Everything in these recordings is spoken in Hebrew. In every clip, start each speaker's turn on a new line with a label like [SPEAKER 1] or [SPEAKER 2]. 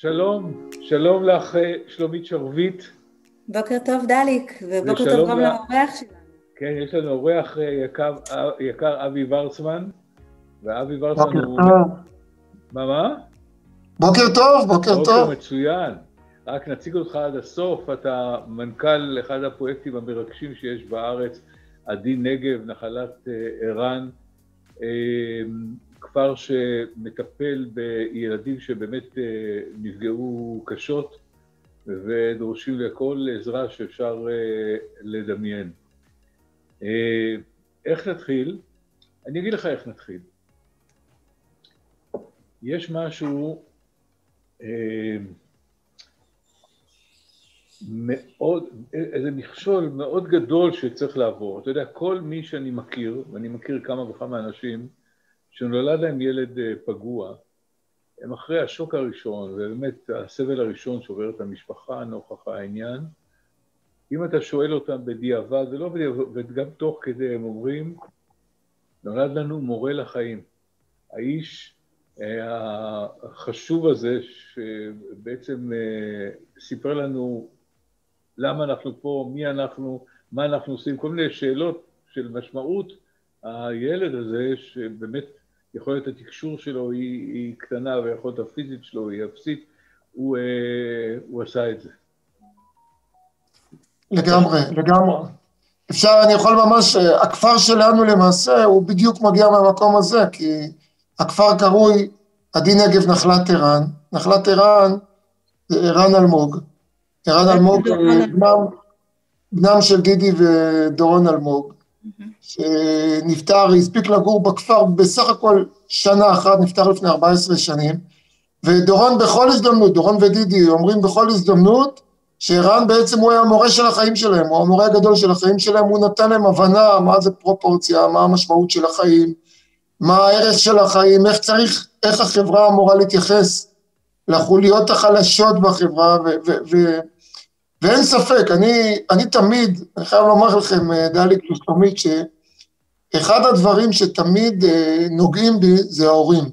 [SPEAKER 1] שלום, שלום לך שלומית שרביט.
[SPEAKER 2] בוקר טוב דליק, ובוקר טוב גם לאורח שלנו.
[SPEAKER 1] כן, יש לנו אורח יקר, יקר אבי ורצמן, ואבי ורצמן
[SPEAKER 3] בוקר הוא... טוב.
[SPEAKER 1] מה, מה?
[SPEAKER 3] בוקר טוב, בוקר טוב.
[SPEAKER 1] בוקר מצוין. רק נציג אותך עד הסוף, אתה מנכ"ל אחד הפרויקטים המרגשים שיש בארץ, עדי נגב, נחלת ערן. כפר שמטפל בילדים שבאמת נפגעו קשות ודורשים לכל עזרה שאפשר לדמיין. איך נתחיל? אני אגיד לך איך נתחיל. יש משהו מאוד, איזה מכשול מאוד גדול שצריך לעבור. אתה יודע, כל מי שאני מכיר, ואני מכיר כמה וכמה אנשים, שנולד להם ילד פגוע, הם אחרי השוק הראשון, ובאמת הסבל הראשון שעובר את המשפחה נוכח העניין, אם אתה שואל אותם בדיעבד, ולא בדיעבד, וגם תוך כדי, הם אומרים, נולד לנו מורה לחיים. האיש החשוב הזה, שבעצם סיפר לנו למה אנחנו פה, מי אנחנו, מה אנחנו עושים, כל מיני שאלות של משמעות הילד הזה, שבאמת יכולת התקשור שלו היא, היא קטנה ויכולת הפיזית שלו היא אפסית, הוא, הוא עשה את זה.
[SPEAKER 3] לגמרי, לגמרי. אפשר, אני יכול ממש, הכפר שלנו למעשה הוא בדיוק מגיע מהמקום הזה, כי הכפר קרוי עדי נגב נחלת ערן, נחלת ערן זה ערן אלמוג, ערן אלמוג בנם, בנם של דידי ודורון אלמוג, שנפטר, הספיק לגור בכפר בסך הכל שנה אחת, נפטר לפני 14 שנים, ודורון בכל הזדמנות, דורון ודידי אומרים בכל הזדמנות, שערן בעצם הוא היה המורה של החיים שלהם, הוא המורה הגדול של החיים שלהם, הוא נתן להם הבנה מה זה פרופורציה, מה המשמעות של החיים, מה הערך של החיים, איך צריך, איך החברה אמורה להתייחס לחוליות החלשות בחברה, ו- ו- ו- ואין ספק, אני, אני תמיד, אני חייב לומר לכם, דליק ושלומית, שאחד הדברים שתמיד נוגעים בי זה ההורים.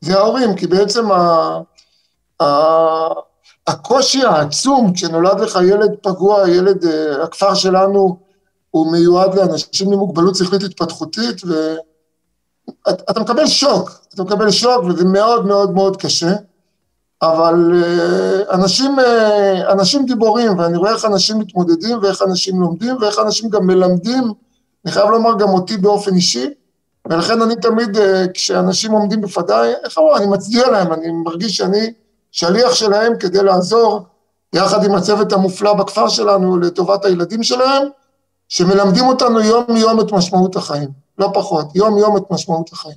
[SPEAKER 3] זה ההורים, כי בעצם ה, ה, הקושי העצום כשנולד לך ילד פגוע, ילד, הכפר שלנו הוא מיועד לאנשים עם מוגבלות שכלית התפתחותית, ואתה מקבל שוק, אתה מקבל שוק וזה מאוד מאוד מאוד קשה. אבל אנשים, אנשים גיבורים, ואני רואה איך אנשים מתמודדים, ואיך אנשים לומדים, ואיך אנשים גם מלמדים, אני חייב לומר גם אותי באופן אישי, ולכן אני תמיד, כשאנשים עומדים בפניי, איך אמרו, אני מצדיע להם, אני מרגיש שאני שליח שלהם כדי לעזור, יחד עם הצוות המופלא בכפר שלנו, לטובת הילדים שלהם, שמלמדים אותנו יום-יום את משמעות החיים, לא פחות, יום-יום את משמעות החיים.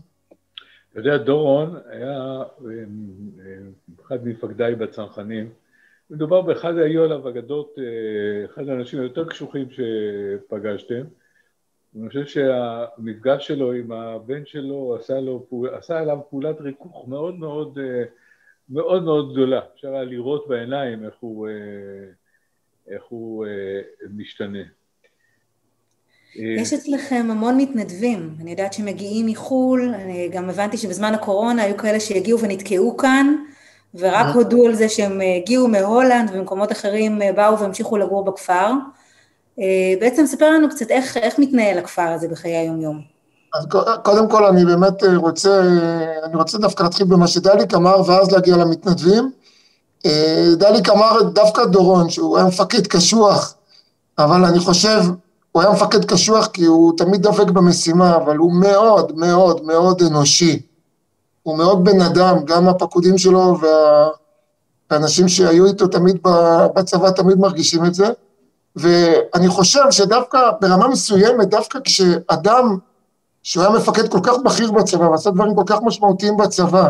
[SPEAKER 1] אתה יודע, דורון היה אחד ממפקדיי בצנחנים, מדובר באחד היו עליו אגדות, אחד האנשים היותר קשוחים שפגשתם, אני חושב שהמפגש שלו עם הבן שלו עשה, לו, עשה עליו פעולת ריכוך מאוד מאוד מאוד מאוד גדולה, אפשר היה לראות בעיניים איך הוא, איך הוא משתנה.
[SPEAKER 2] יש אצלכם המון מתנדבים, אני יודעת שמגיעים מחו"ל, אני גם הבנתי שבזמן הקורונה היו כאלה שהגיעו ונתקעו כאן, ורק הודו על זה שהם הגיעו מהולנד ומקומות אחרים באו והמשיכו לגור בכפר. בעצם ספר לנו קצת איך, איך מתנהל הכפר הזה בחיי היום-יום.
[SPEAKER 3] אז קודם כל אני באמת רוצה, אני רוצה דווקא להתחיל במה שדליק אמר ואז להגיע למתנדבים. דליק אמר דווקא דורון, שהוא היה מפקד קשוח, אבל אני חושב, הוא היה מפקד קשוח כי הוא תמיד דבק במשימה, אבל הוא מאוד מאוד מאוד אנושי. הוא מאוד בן אדם, גם הפקודים שלו והאנשים שהיו איתו תמיד בצבא תמיד מרגישים את זה. ואני חושב שדווקא ברמה מסוימת, דווקא כשאדם שהוא היה מפקד כל כך בכיר בצבא ועשה דברים כל כך משמעותיים בצבא,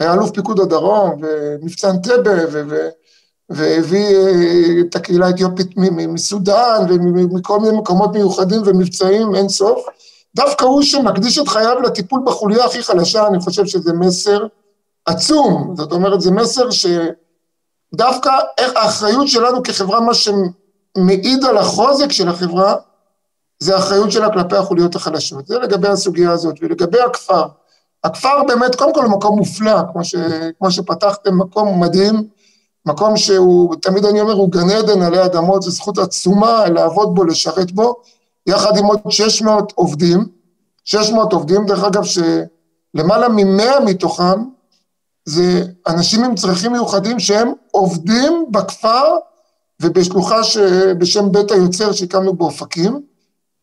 [SPEAKER 3] היה אלוף פיקוד הדרום ומבצע אנטבה והביא את הקהילה האתיופית מסודאן ומכל מיני מקומות מיוחדים ומבצעים אין סוף, דווקא הוא שמקדיש את חייו לטיפול בחוליה הכי חלשה, אני חושב שזה מסר עצום, זאת אומרת זה מסר שדווקא האחריות שלנו כחברה, מה שמעיד על החוזק של החברה, זה האחריות שלה כלפי החוליות החלשות, זה לגבי הסוגיה הזאת, ולגבי הכפר, הכפר באמת, קודם כל הוא מקום מופלא, כמו, ש, כמו שפתחתם, מקום מדהים, מקום שהוא, תמיד אני אומר, הוא גן עדן עלי אדמות, זו זכות עצומה לעבוד בו, לשרת בו, יחד עם עוד 600 עובדים, 600 עובדים, דרך אגב, שלמעלה מ-100 מתוכם זה אנשים עם צרכים מיוחדים שהם עובדים בכפר ובשלוחה בשם בית היוצר שהקמנו באופקים,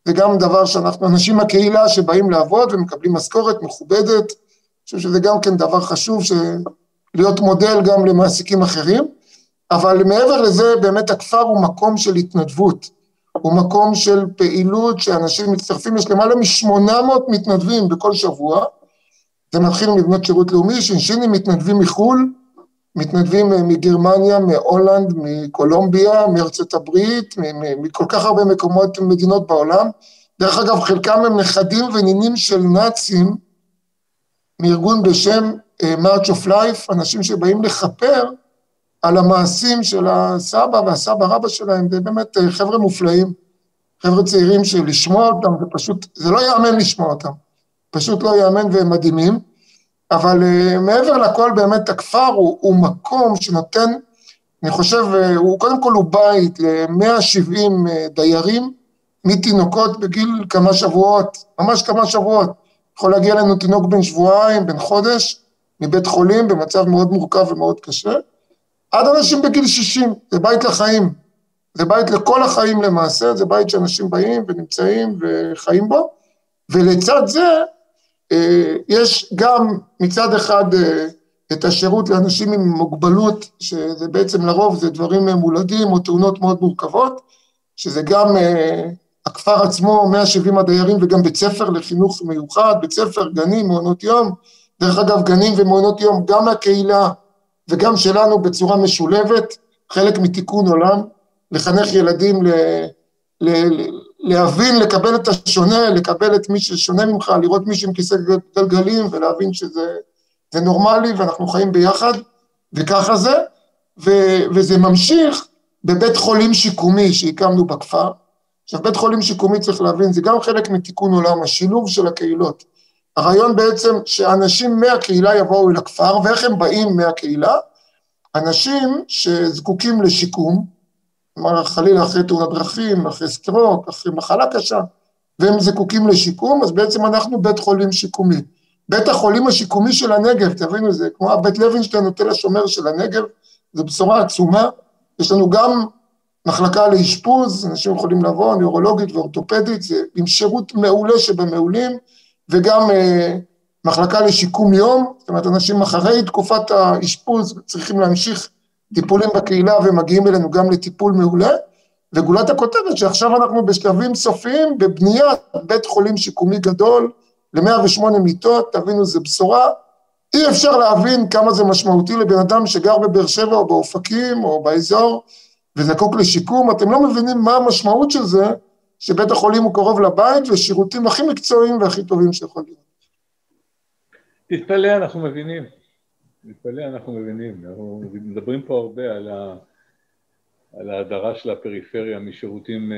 [SPEAKER 3] זה גם דבר שאנחנו, אנשים מהקהילה שבאים לעבוד ומקבלים משכורת מכובדת, אני חושב שזה גם כן דבר חשוב, להיות מודל גם למעסיקים אחרים, אבל מעבר לזה, באמת הכפר הוא מקום של התנדבות, הוא מקום של פעילות שאנשים מצטרפים, יש למעלה מ-800 מתנדבים בכל שבוע, זה מתחיל מבנות שירות לאומי, שינשינים מתנדבים מחו"ל, מתנדבים מגרמניה, מהולנד, מקולומביה, מארצות הברית, מכל כך הרבה מקומות, מדינות בעולם. דרך אגב, חלקם הם נכדים ונינים של נאצים מארגון בשם אה, March of Life, אנשים שבאים לכפר על המעשים של הסבא והסבא רבא שלהם, זה באמת אה, חבר'ה מופלאים, חבר'ה צעירים שלשמוע אותם זה פשוט, זה לא ייאמן לשמוע אותם, פשוט לא ייאמן והם מדהימים. אבל uh, מעבר לכל באמת הכפר הוא, הוא מקום שנותן, אני חושב, uh, הוא קודם כל הוא בית ל-170 uh, דיירים מתינוקות בגיל כמה שבועות, ממש כמה שבועות. יכול להגיע אלינו תינוק בן שבועיים, בן חודש, מבית חולים במצב מאוד מורכב ומאוד קשה, עד אנשים בגיל 60, זה בית לחיים. זה בית לכל החיים למעשה, זה בית שאנשים באים ונמצאים וחיים בו, ולצד זה אה, יש גם מצד אחד אה, את השירות לאנשים עם מוגבלות, שזה בעצם לרוב זה דברים מולדים או תאונות מאוד מורכבות, שזה גם אה, הכפר עצמו, 170 הדיירים וגם בית ספר לחינוך מיוחד, בית ספר, גנים, מעונות יום, דרך אגב גנים ומעונות יום גם מהקהילה וגם שלנו בצורה משולבת, חלק מתיקון עולם, לחנך ילדים ל... ל, להבין, לקבל את השונה, לקבל את מי ששונה ממך, לראות מישהו עם כיסא גלגלים ולהבין שזה נורמלי ואנחנו חיים ביחד, וככה זה, ו, וזה ממשיך בבית חולים שיקומי שהקמנו בכפר. עכשיו, בית חולים שיקומי, צריך להבין, זה גם חלק מתיקון עולם, השילוב של הקהילות. הרעיון בעצם שאנשים מהקהילה יבואו אל הכפר, ואיך הם באים מהקהילה? אנשים שזקוקים לשיקום, כלומר חלילה אחרי תאונת דרכים, אחרי סטרוק, אחרי מחלה קשה, והם זקוקים לשיקום, אז בעצם אנחנו בית חולים שיקומי. בית החולים השיקומי של הנגב, תבינו, זה כמו הבית לוינשטיין, נוטל השומר של הנגב, זו בשורה עצומה. יש לנו גם מחלקה לאשפוז, אנשים יכולים לבוא, נוירולוגית ואורתופדית, זה עם שירות מעולה שבמעולים, וגם אה, מחלקה לשיקום יום, זאת אומרת, אנשים אחרי תקופת האשפוז צריכים להמשיך טיפולים בקהילה ומגיעים אלינו גם לטיפול מעולה, וגולת הכותרת שעכשיו אנחנו בשלבים סופיים בבניית בית חולים שיקומי גדול ל-108 מיטות, תבינו, זו בשורה. אי אפשר להבין כמה זה משמעותי לבן אדם שגר בבאר שבע או באופקים או באזור וזקוק לשיקום, אתם לא מבינים מה המשמעות של זה, שבית החולים הוא קרוב לבית ושירותים הכי מקצועיים והכי טובים שיכולים.
[SPEAKER 1] תתפלא, אנחנו מבינים. מתפלא אנחנו מבינים, אנחנו מדברים פה הרבה על, ה, על ההדרה של הפריפריה משירותים אה,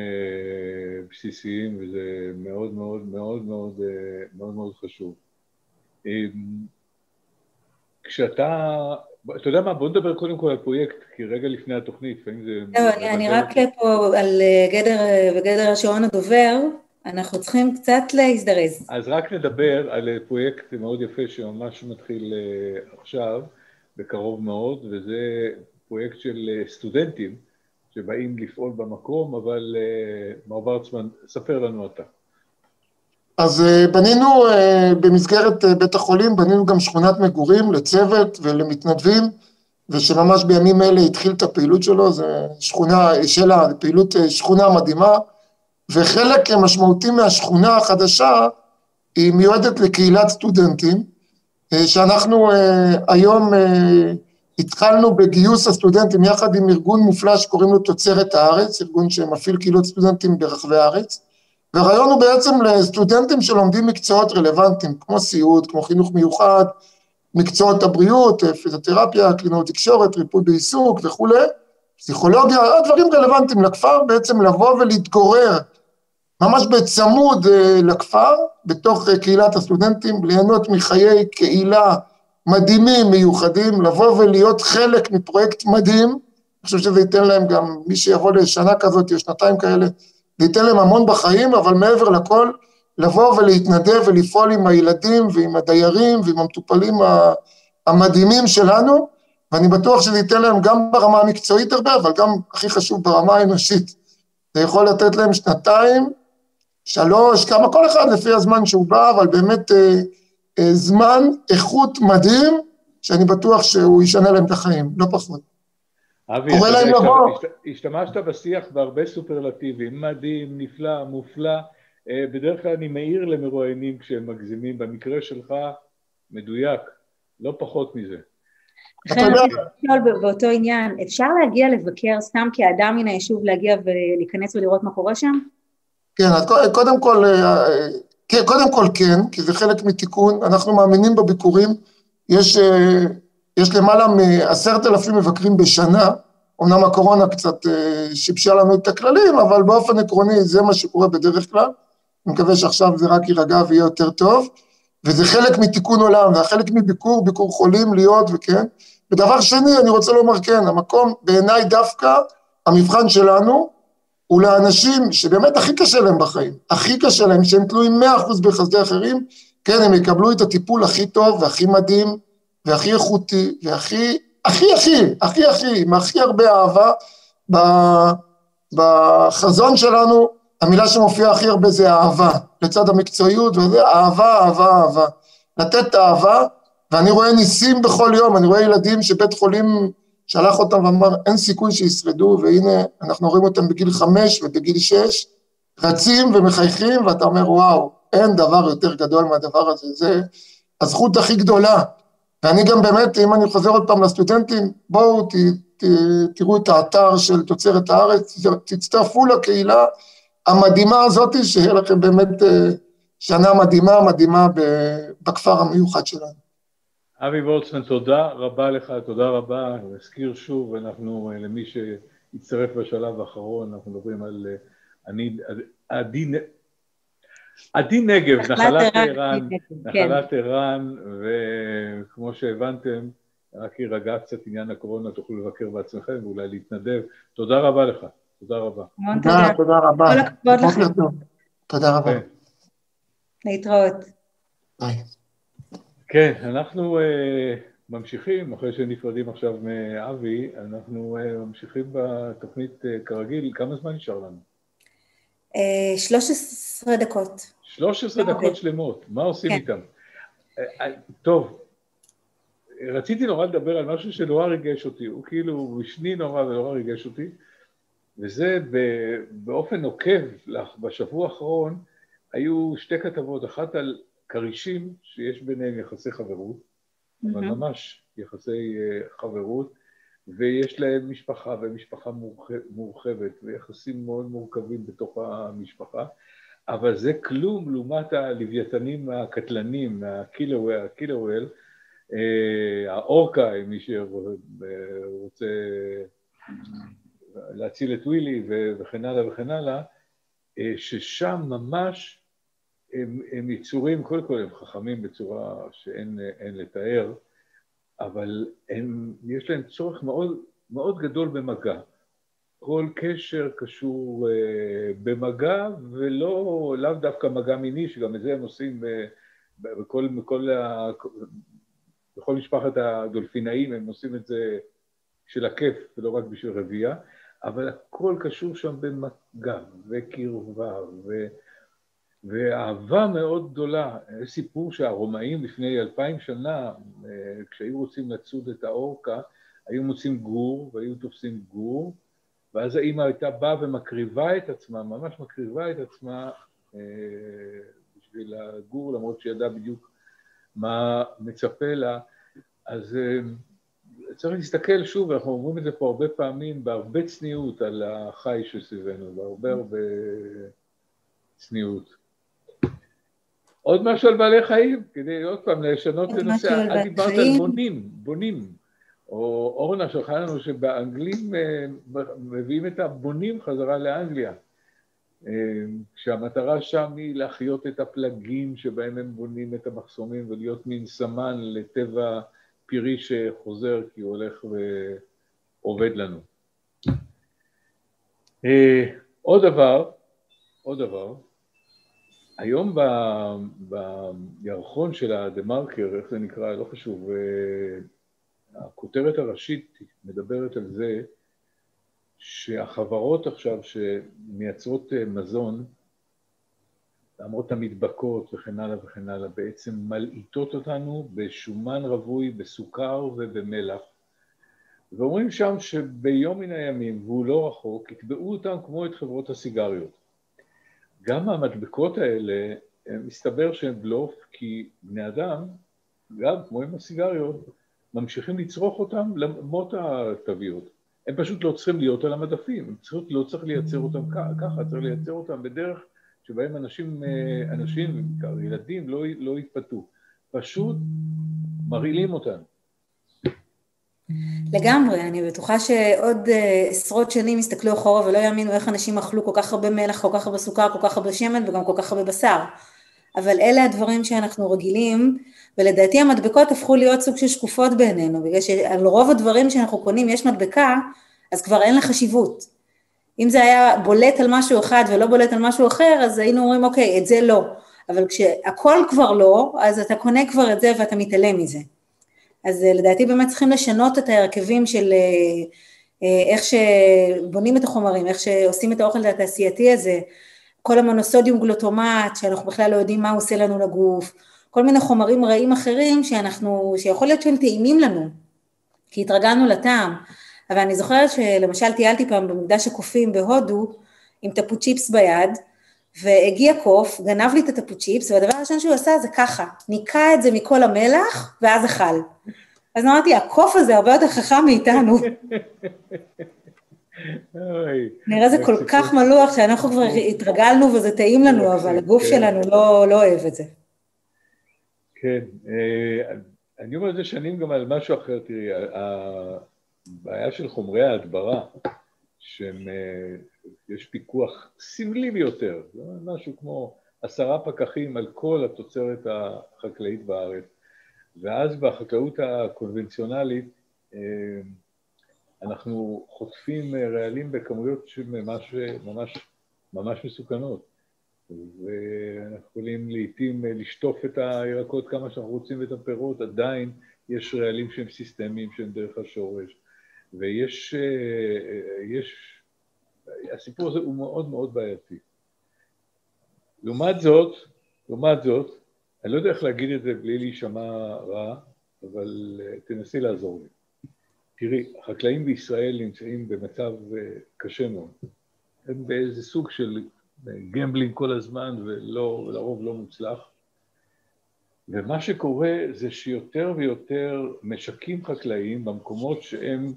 [SPEAKER 1] בסיסיים וזה מאוד מאוד מאוד מאוד אה, מאוד מאוד חשוב. אה, כשאתה, אתה יודע מה, בוא נדבר קודם כל על פרויקט, כי רגע לפני התוכנית, לפעמים זה...
[SPEAKER 2] לא, אני, אני רק פה על גדר, וגדר השעון הדובר, אנחנו צריכים קצת להזדרז.
[SPEAKER 1] אז רק נדבר על פרויקט מאוד יפה שממש מתחיל אה, עכשיו, בקרוב מאוד, וזה פרויקט של אה, סטודנטים שבאים לפעול במקום, אבל אה, מר ורצמן, ספר לנו אתה.
[SPEAKER 3] אז בנינו במסגרת בית החולים, בנינו גם שכונת מגורים לצוות ולמתנדבים, ושממש בימים אלה התחיל את הפעילות שלו, זו שכונה שלה, פעילות שכונה מדהימה. וחלק משמעותי מהשכונה החדשה היא מיועדת לקהילת סטודנטים, אה, שאנחנו אה, היום אה, התחלנו בגיוס הסטודנטים יחד עם ארגון מופלא שקוראים לו תוצרת הארץ, ארגון שמפעיל קהילות סטודנטים ברחבי הארץ, והרעיון הוא בעצם לסטודנטים שלומדים מקצועות רלוונטיים, כמו סיעוד, כמו חינוך מיוחד, מקצועות הבריאות, פיזיותרפיה, קלינאות תקשורת, ריפוי בעיסוק וכולי, פסיכולוגיה, דברים רלוונטיים לכפר, בעצם לבוא ולהתגורר ממש בצמוד לכפר, בתוך קהילת הסטודנטים, ליהנות מחיי קהילה מדהימים, מיוחדים, לבוא ולהיות חלק מפרויקט מדהים, אני חושב שזה ייתן להם גם, מי שיבוא לשנה כזאת או שנתיים כאלה, זה ייתן להם המון בחיים, אבל מעבר לכל, לבוא ולהתנדב ולפעול עם הילדים ועם הדיירים ועם המטופלים המדהימים שלנו, ואני בטוח שזה ייתן להם גם ברמה המקצועית הרבה, אבל גם, הכי חשוב, ברמה האנושית. זה יכול לתת להם שנתיים, שלוש, כמה, כל אחד לפי הזמן שהוא בא, אבל באמת אה, אה, זמן, איכות מדהים, שאני בטוח שהוא ישנה להם את החיים, לא פחות.
[SPEAKER 1] אבי, קורא להם לבוא. השתמשת בשיח בהרבה סופרלטיבים, מדהים, נפלא, מופלא. אה, בדרך כלל אני מעיר למרואיינים כשהם מגזימים, במקרה שלך מדויק, לא פחות מזה.
[SPEAKER 2] לכן אני רוצה לשאול באותו עניין, אפשר להגיע לבקר סתם כאדם מן היישוב, להגיע ולהיכנס ולראות מה קורה שם?
[SPEAKER 3] כן, קודם כל, כן, קודם כל כן, כי זה חלק מתיקון, אנחנו מאמינים בביקורים, יש, יש למעלה מעשרת אלפים מבקרים בשנה, אמנם הקורונה קצת שיבשה לנו את הכללים, אבל באופן עקרוני זה מה שקורה בדרך כלל. אני מקווה שעכשיו זה רק יירגע ויהיה יותר טוב, וזה חלק מתיקון עולם, זה חלק מביקור, ביקור חולים להיות וכן. ודבר שני, אני רוצה לומר כן, המקום בעיניי דווקא, המבחן שלנו, הוא לאנשים שבאמת הכי קשה להם בחיים, הכי קשה להם, שהם תלויים מאה אחוז בחסדי אחרים, כן, הם יקבלו את הטיפול הכי טוב והכי מדהים והכי איכותי והכי, הכי הכי, הכי הכי, עם הכי הרבה אהבה בחזון שלנו, המילה שמופיעה הכי הרבה זה אהבה, לצד המקצועיות וזה, אהבה, אהבה, אהבה. לתת את האהבה, ואני רואה ניסים בכל יום, אני רואה ילדים שבית חולים שלח אותם ואמר, אין סיכוי שישרדו, והנה, אנחנו רואים אותם בגיל חמש ובגיל שש, רצים ומחייכים, ואתה אומר, וואו, אין דבר יותר גדול מהדבר הזה, זה הזכות הכי גדולה. ואני גם באמת, אם אני חוזר עוד פעם לסטודנטים, בואו ת, ת, תראו את האתר של תוצרת הארץ, תצטרפו לקהילה, המדהימה הזאת, שיהיה לכם באמת אה, שנה מדהימה, מדהימה בכפר המיוחד שלנו.
[SPEAKER 1] אבי וורצמן, תודה רבה לך, תודה רבה. נזכיר שוב, אנחנו, אה, למי שהצטרף בשלב האחרון, אנחנו מדברים על אה, עדי, עדי נגב, נחלת ערן, נחלת ערן, וכמו שהבנתם, רק יירגע קצת עניין הקורונה, תוכלו לבקר בעצמכם ואולי להתנדב. תודה רבה לך. תודה רבה.
[SPEAKER 3] תודה, תודה רבה.
[SPEAKER 2] כל הכבוד לכם.
[SPEAKER 3] תודה רבה. כן.
[SPEAKER 2] להתראות.
[SPEAKER 3] ביי.
[SPEAKER 1] כן, אנחנו uh, ממשיכים, אחרי שנפרדים עכשיו מאבי, אנחנו uh, ממשיכים בתוכנית uh, כרגיל. כמה זמן נשאר לנו?
[SPEAKER 2] Uh, 13 דקות.
[SPEAKER 1] 13 דקות שלמות, מה עושים כן. איתם? Uh, uh, טוב, רציתי נורא לדבר על משהו שנורא ריגש אותי, הוא כאילו משני נורא ונורא ריגש אותי. וזה באופן עוקב בשבוע האחרון היו שתי כתבות, אחת על כרישים שיש ביניהם יחסי חברות. אבל ממש יחסי אה, חברות, ויש להם משפחה ומשפחה מורחבת ויחסים מאוד מורכבים בתוך המשפחה, אבל זה כלום לעומת הלוויתנים הקטלנים, הקילרוול, אה, האורקה, מי שרוצה להציל את ווילי וכן הלאה וכן הלאה, אה, ששם ממש הם, הם יצורים, קודם כל הם חכמים בצורה שאין לתאר, אבל הם, יש להם צורך מאוד, מאוד גדול במגע. כל קשר קשור uh, במגע, ולא, לאו דווקא מגע מיני, שגם את זה הם עושים בכל, בכל, ה, בכל משפחת הדולפינאים, הם עושים את זה של הכיף ולא רק בשביל רבייה, אבל הכל קשור שם במגע וקרבה ו... ואהבה מאוד גדולה. סיפור שהרומאים לפני אלפיים שנה, אה, כשהיו רוצים לצוד את האורקה, היו מוצאים גור והיו תופסים גור, ואז האימא הייתה באה ומקריבה את עצמה, ממש מקריבה את עצמה אה, בשביל הגור, למרות שידעה בדיוק מה מצפה לה. אז אה, צריך להסתכל שוב, אנחנו אומרים את זה פה הרבה פעמים, בהרבה צניעות על החי שסביבנו, בהרבה הרבה צניעות. עוד משהו על בעלי חיים, כדי עוד פעם לשנות את הנושא, את דיברת על בונים, בונים, או אורנה שלחה לנו שבאנגלים אה, מביאים את הבונים חזרה לאנגליה. כשהמטרה שם היא להחיות את הפלגים שבהם הם בונים את המחסומים ולהיות מין סמן לטבע פירי שחוזר כי הוא הולך ועובד לנו. עוד דבר, עוד דבר, היום בירחון של הדה-מרקר, איך זה נקרא, לא חשוב, הכותרת הראשית מדברת על זה שהחברות עכשיו שמייצרות אה, מזון, למרות המדבקות וכן הלאה וכן הלאה, בעצם מלעיטות אותנו בשומן רווי, בסוכר ובמלח. ואומרים שם שביום מן הימים, והוא לא רחוק, יקבעו אותם כמו את חברות הסיגריות. גם המדבקות האלה, מסתבר שהן בלוף, כי בני אדם, גם כמו עם הסיגריות, ממשיכים לצרוך אותם למרות התוויות. הם פשוט לא צריכים להיות על המדפים, הם פשוט לא צריך לייצר אותם ככה, צריך לייצר אותם בדרך שבהם אנשים, אה, אנשים, ילדים, לא, לא יתפתו. פשוט מרעילים אותם.
[SPEAKER 2] לגמרי, אני בטוחה שעוד uh, עשרות שנים יסתכלו אחורה ולא יאמינו איך אנשים אכלו כל כך הרבה מלח, כל כך הרבה סוכר, כל כך הרבה שמן וגם כל כך הרבה בשר. אבל אלה הדברים שאנחנו רגילים, ולדעתי המדבקות הפכו להיות סוג של שקופות בעינינו, בגלל שעל רוב הדברים שאנחנו קונים יש מדבקה, אז כבר אין לה חשיבות. אם זה היה בולט על משהו אחד ולא בולט על משהו אחר, אז היינו אומרים, אוקיי, את זה לא. אבל כשהכל כבר לא, אז אתה קונה כבר את זה ואתה מתעלם מזה. אז אה, לדעתי באמת צריכים לשנות את ההרכבים של אה, אה, איך שבונים את החומרים, איך שעושים את האוכל התעשייתי הזה, כל המונוסודיום גלוטומט, שאנחנו בכלל לא יודעים מה הוא עושה לנו לגוף, כל מיני חומרים רעים אחרים שאנחנו, שיכול להיות שהם טעימים לנו, כי התרגלנו לטעם, אבל אני זוכרת שלמשל טיילתי פעם במקדש הקופים בהודו, עם טפו צ'יפס ביד, והגיע קוף, גנב לי את הטפו צ'יפס, והדבר הראשון שהוא עשה זה ככה, ניקה את זה מכל המלח, ואז אכל. אז אמרתי, הקוף הזה הרבה יותר חכם מאיתנו. נראה זה כל כך מלוח שאנחנו כבר התרגלנו וזה טעים לנו, אבל הגוף כן. שלנו לא, לא אוהב את זה.
[SPEAKER 1] כן, אה, אני אומר את זה שנים גם על משהו אחר, תראי, הבעיה של חומרי ההדברה, שיש פיקוח סמלי ביותר, זה משהו כמו עשרה פקחים על כל התוצרת החקלאית בארץ, ואז בחקלאות הקונבנציונלית אה, אנחנו חוטפים רעלים בכמויות שממש ממש, ממש מסוכנות. ואנחנו יכולים לעיתים לשטוף את הירקות כמה שאנחנו רוצים ואת הפירות, עדיין יש רעלים שהם סיסטמיים שהם דרך השורש, ויש, יש, הסיפור הזה הוא מאוד מאוד בעייתי. לעומת זאת, לעומת זאת, אני לא יודע איך להגיד את זה בלי להישמע רע, אבל תנסי לעזור לי. תראי, החקלאים בישראל נמצאים במצב קשה מאוד. הם באיזה סוג של gambling כל הזמן ולא, לרוב לא מוצלח. ומה שקורה זה שיותר ויותר משקים חקלאיים במקומות שהם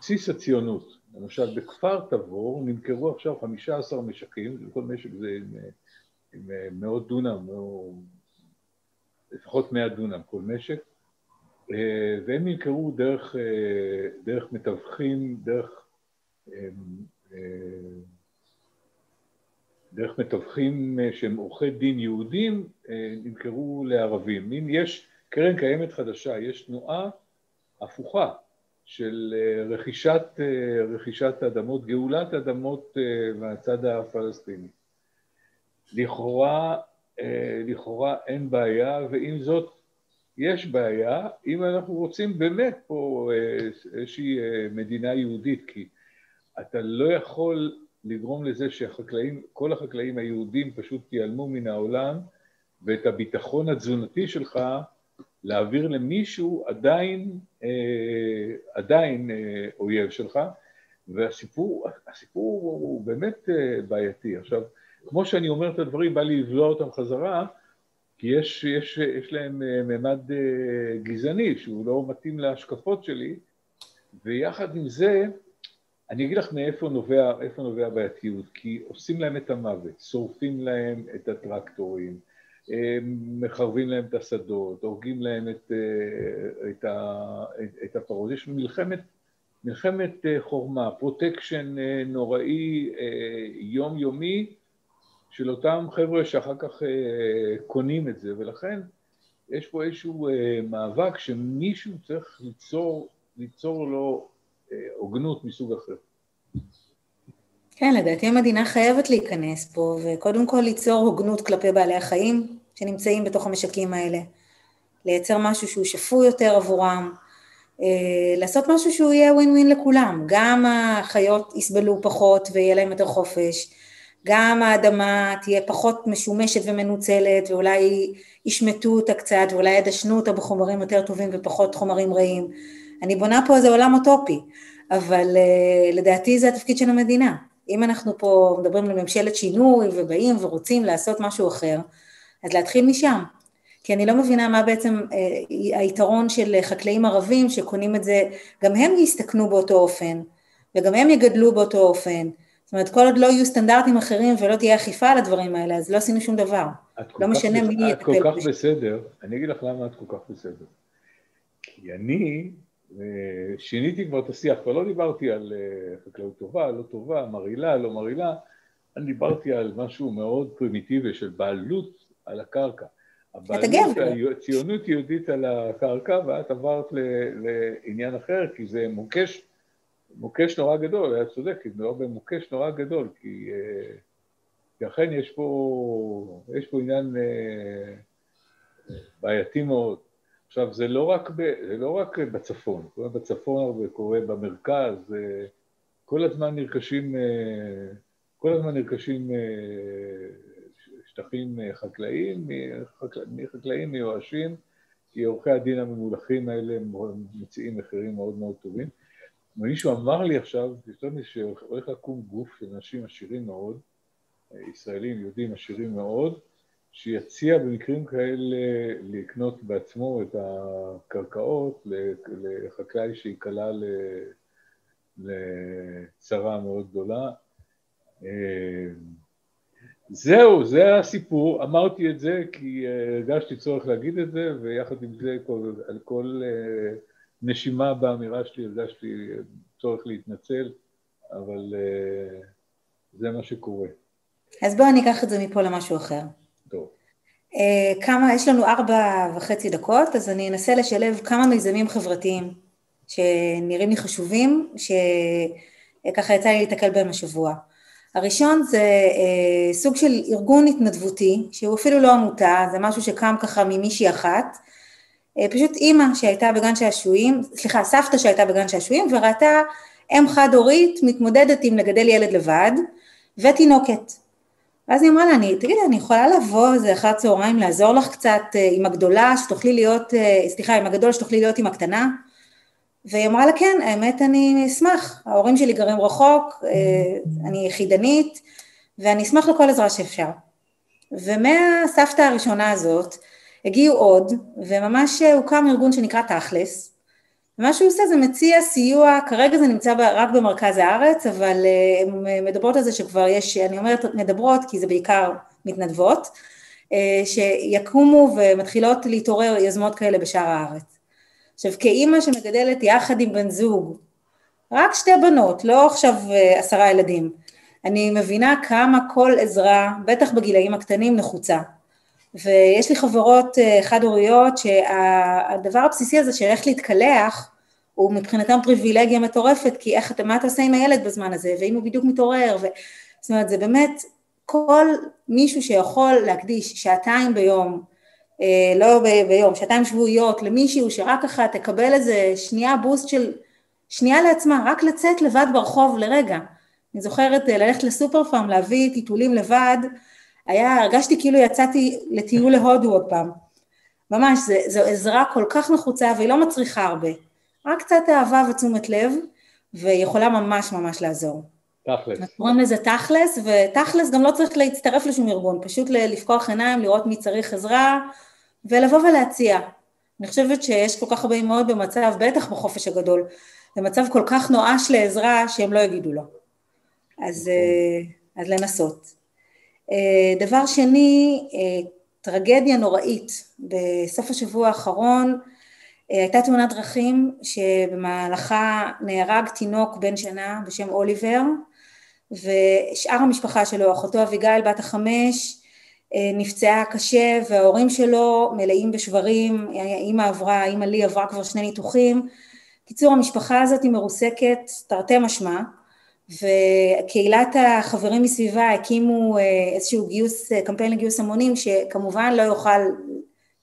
[SPEAKER 1] בסיס הציונות. למשל בכפר תבור נמכרו עכשיו 15 משקים, כל משק זה עם, עם מאות דונם, או לפחות 100 דונם כל משק, והם נמכרו דרך, דרך מתווכים, דרך דרך מתווכים אה, שהם עורכי דין יהודים, אה, נמכרו לערבים. אם יש קרן קיימת חדשה, יש תנועה הפוכה של אה, רכישת, רכישת אדמות, גאולת אדמות מהצד הפלסטיני. לכאורה, לכאורה אין בעיה, ועם זאת יש בעיה, אם אנחנו רוצים באמת פה איזושהי מדינה יהודית, כי אתה לא יכול לגרום לזה שהחקלאים, כל החקלאים היהודים פשוט ייעלמו מן העולם ואת הביטחון התזונתי שלך להעביר למישהו עדיין, אה, עדיין אה, אויב שלך והסיפור הסיפור הוא באמת אה, בעייתי. עכשיו, כמו שאני אומר את הדברים, בא לי לבלוע אותם חזרה כי יש, יש, יש להם אה, ממד אה, גזעני שהוא לא מתאים להשקפות שלי ויחד עם זה אני אגיד לך מאיפה נובע, נובע הבעייתיות, כי עושים להם את המוות, שורפים להם את הטרקטורים, מחרבים להם את השדות, הורגים להם את, אה, את, את, את הפרות, יש מלחמת, מלחמת אה, חורמה, פרוטקשן אה, נוראי יומיומי של אותם חבר'ה שאחר כך קונים את זה, ולכן יש פה איזשהו מאבק שמישהו צריך ליצור, ליצור לו הוגנות מסוג אחר.
[SPEAKER 2] כן, לדעתי המדינה חייבת להיכנס פה, וקודם כל ליצור הוגנות כלפי בעלי החיים שנמצאים בתוך המשקים האלה. לייצר משהו שהוא שפוי יותר עבורם, אה, לעשות משהו שהוא יהיה ווין ווין לכולם, גם החיות יסבלו פחות ויהיה להם יותר חופש, גם האדמה תהיה פחות משומשת ומנוצלת ואולי ישמטו אותה קצת ואולי ידשנו אותה בחומרים יותר טובים ופחות חומרים רעים. אני בונה פה איזה עולם אוטופי, אבל uh, לדעתי זה התפקיד של המדינה. אם אנחנו פה מדברים על ממשלת שינוי ובאים ורוצים לעשות משהו אחר, אז להתחיל משם. כי אני לא מבינה מה בעצם uh, היתרון של חקלאים ערבים שקונים את זה, גם הם יסתכנו באותו אופן, וגם הם יגדלו באותו אופן. זאת אומרת, כל עוד לא יהיו סטנדרטים אחרים ולא תהיה אכיפה על הדברים האלה, אז לא עשינו שום דבר. לא משנה מי
[SPEAKER 1] יטפל. את כל כך בסדר, אני אגיד לך למה את כל כך בסדר. כי אני אה, שיניתי כבר את השיח, כבר לא דיברתי על אה, חקלאות טובה, לא טובה, מרעילה, לא מרעילה, אני דיברתי על משהו מאוד פרימיטיבי של בעלות על הקרקע.
[SPEAKER 2] אתה גבר.
[SPEAKER 1] ציונות יהודית על הקרקע, ואת עברת לעניין אחר, כי זה מוקש מוקש נורא גדול, היה צודק, כי מדובר במוקש נורא גדול, כי, אה, כי אכן יש פה, יש פה עניין אה, בעייתי מאוד. עכשיו, זה לא רק, ב, זה לא רק בצפון, קורה בצפון הרבה, קורה במרכז, אה, כל הזמן נרכשים, כל הזמן נרכשים שטחים חקלאיים, מחקלאים מיואשים, כי עורכי הדין הממולכים האלה מציעים מחירים מאוד מאוד טובים. מישהו אמר לי עכשיו, יותר שהולך לקום גוף של אנשים עשירים מאוד, ישראלים, יהודים עשירים מאוד, שיציע במקרים כאלה לקנות בעצמו את הקרקעות לחקלאי שייקלע לצרה מאוד גדולה. זהו, זה הסיפור, אמרתי את זה כי הרגשתי צורך להגיד את זה, ויחד עם זה על כל נשימה באמירה שלי, הרגשתי צורך להתנצל, אבל זה מה שקורה.
[SPEAKER 2] אז בואו אני אקח את זה מפה למשהו אחר.
[SPEAKER 1] טוב.
[SPEAKER 2] כמה, יש לנו ארבע וחצי דקות, אז אני אנסה לשלב כמה מיזמים חברתיים שנראים לי חשובים, שככה יצא לי להתקל בהם השבוע. הראשון זה uh, סוג של ארגון התנדבותי, שהוא אפילו לא עמותה, זה משהו שקם ככה ממישהי אחת, אה, פשוט אימא שהייתה בגן שעשועים, סליחה, סבתא שהייתה בגן שעשועים וראתה אם חד הורית מתמודדת עם לגדל ילד לבד ותינוקת. ואז היא אמרה לה, תגידי, אני יכולה לבוא איזה אחר צהריים לעזור לך קצת אה, עם הגדולה שתוכלי להיות, אה, סליחה, עם הגדול שתוכלי להיות עם הקטנה? והיא אמרה לה, כן, האמת אני אשמח, ההורים שלי גרים רחוק, אני יחידנית, ואני אשמח לכל עזרה שאפשר. ומהסבתא הראשונה הזאת, הגיעו עוד, וממש הוקם ארגון שנקרא תכלס, ומה שהוא עושה זה מציע סיוע, כרגע זה נמצא רק במרכז הארץ, אבל אה, הן מדברות על זה שכבר יש, אני אומרת מדברות כי זה בעיקר מתנדבות, אה, שיקומו ומתחילות להתעורר יוזמות כאלה בשאר הארץ. עכשיו כאימא שמגדלת יחד עם בן זוג, רק שתי בנות, לא עכשיו אה, עשרה ילדים, אני מבינה כמה כל עזרה, בטח בגילאים הקטנים, נחוצה. ויש לי חברות אה, חד-הוריות שהדבר הבסיסי הזה של איך להתקלח הוא מבחינתם פריבילגיה מטורפת, כי איך אתה, מה אתה עושה עם הילד בזמן הזה, ואם הוא בדיוק מתעורר, ו... זאת אומרת, זה באמת כל מישהו שיכול להקדיש שעתיים ביום, לא ב- ביום, שעתיים שבועיות למישהו שרק ככה תקבל איזה שנייה בוסט של, שנייה לעצמה, רק לצאת לבד ברחוב לרגע. אני זוכרת אה, ללכת לסופר פארם, להביא טיטולים לבד, היה, הרגשתי כאילו יצאתי לטיול להודו עוד פעם. ממש, זו עזרה כל כך נחוצה והיא לא מצריכה הרבה. רק קצת אהבה ותשומת לב, והיא יכולה ממש ממש לעזור.
[SPEAKER 1] תכלס.
[SPEAKER 2] קוראים לזה תכלס, ותכלס גם לא צריך להצטרף לשום ארגון, פשוט לפקוח עיניים, לראות מי צריך עזרה, ולבוא ולהציע. אני חושבת שיש כל כך הרבה אמהות במצב, בטח בחופש הגדול, במצב כל כך נואש לעזרה שהם לא יגידו לא. אז, נכון. אה, אז לנסות. אה, דבר שני, אה, טרגדיה נוראית, בסוף השבוע האחרון הייתה תאונת דרכים שבמהלכה נהרג תינוק בן שנה בשם אוליבר ושאר המשפחה שלו, אחותו אביגיל בת החמש, נפצעה קשה וההורים שלו מלאים בשברים, אימא עברה, אימא לי עברה כבר שני ניתוחים. קיצור, המשפחה הזאת היא מרוסקת תרתי משמע, וקהילת החברים מסביבה הקימו אה, איזשהו גיוס, אה, קמפיין לגיוס המונים, שכמובן לא יוכל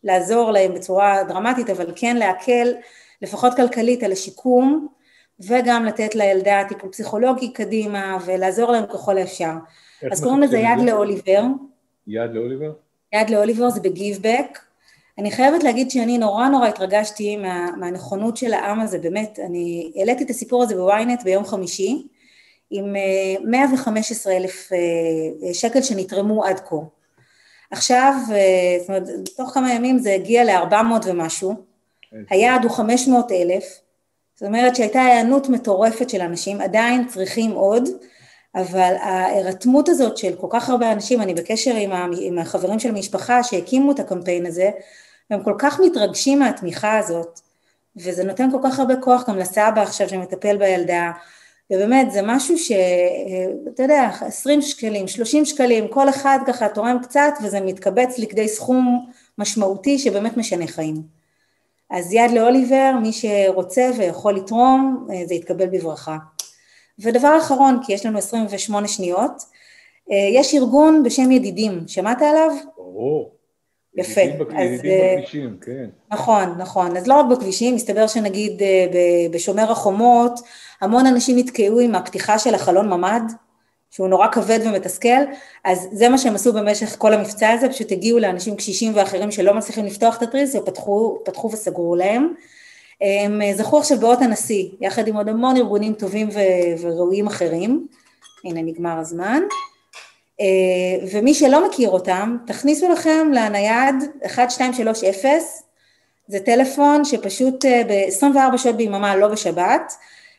[SPEAKER 2] לעזור להם בצורה דרמטית, אבל כן להקל לפחות כלכלית על השיקום, וגם לתת לילדה טיפול פסיכולוגי קדימה, ולעזור להם ככל האפשר. אז קוראים לזה יד לאוליבר.
[SPEAKER 1] יד לאוליבר?
[SPEAKER 2] יד לאוליבר זה בגיבבק. אני חייבת להגיד שאני נורא נורא התרגשתי מה, מהנכונות של העם הזה, באמת, אני העליתי את הסיפור הזה בוויינט ביום חמישי, עם 115 אה, אלף אה, שקל שנתרמו עד כה. עכשיו, אה, זאת אומרת, תוך כמה ימים זה הגיע ל-400 ומשהו, היעד הוא 500 אלף, זאת אומרת שהייתה היענות מטורפת של אנשים, עדיין צריכים עוד, אבל ההירתמות הזאת של כל כך הרבה אנשים, אני בקשר עם, החברים של המשפחה שהקימו את הקמפיין הזה, והם כל כך מתרגשים מהתמיכה הזאת, וזה נותן כל כך הרבה כוח גם לסבא עכשיו שמטפל בילדה, ובאמת זה משהו שאתה יודע, 20 שקלים, 30 שקלים, כל אחד ככה תורם קצת וזה מתקבץ לכדי סכום משמעותי שבאמת משנה חיים. אז יד לאוליבר, מי שרוצה ויכול לתרום, זה יתקבל בברכה. ודבר אחרון, כי יש לנו 28 שניות, יש ארגון בשם ידידים, שמעת עליו?
[SPEAKER 1] ברור.
[SPEAKER 2] יפה.
[SPEAKER 1] ידידים אז, בכבישים, כן.
[SPEAKER 2] נכון, נכון. אז לא רק בכבישים, מסתבר שנגיד בשומר החומות, המון אנשים נתקעו עם הפתיחה של החלון ממ"ד, שהוא נורא כבד ומתסכל, אז זה מה שהם עשו במשך כל המבצע הזה, פשוט הגיעו לאנשים קשישים ואחרים שלא מצליחים לפתוח את התריס, ופתחו פתחו וסגרו להם. הם זכו עכשיו באות הנשיא, יחד עם עוד המון ארגונים טובים ו- וראויים אחרים. הנה נגמר הזמן. ומי שלא מכיר אותם, תכניסו לכם לנייד 1230, זה טלפון שפשוט ב-24 שעות ביממה, לא בשבת,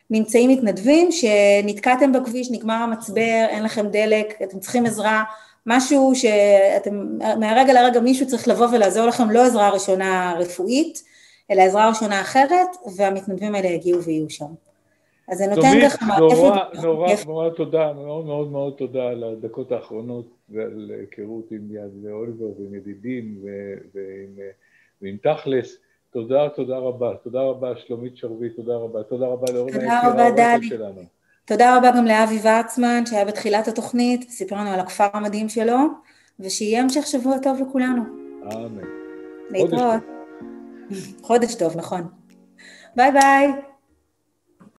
[SPEAKER 2] נמצאים מתנדבים שנתקעתם בכביש, נגמר המצבר, אין לכם דלק, אתם צריכים עזרה, משהו שאתם, מהרגע לרגע מישהו צריך לבוא ולעזור לכם, לא עזרה ראשונה רפואית, אלא עזרה ראשונה אחרת, והמתנדבים האלה יגיעו ויהיו שם. אז זה נותן ככה
[SPEAKER 1] מעטפת. נורא, נורא, נורא תודה, מאוד מאוד מאוד תודה על הדקות האחרונות ועל היכרות עם יד ואוליבר ועם ידידים ועם, ועם תכלס. תודה, תודה רבה. תודה רבה, שלומית שרביט, תודה רבה. תודה רבה לאורנה
[SPEAKER 2] יקירה שלנו. תודה רבה גם לאבי ורצמן, שהיה בתחילת התוכנית, סיפר לנו על הכפר המדהים שלו, ושיהיה המשך שבוע טוב לכולנו.
[SPEAKER 1] אמן.
[SPEAKER 2] להתראות. חודש טוב, נכון. ביי ביי.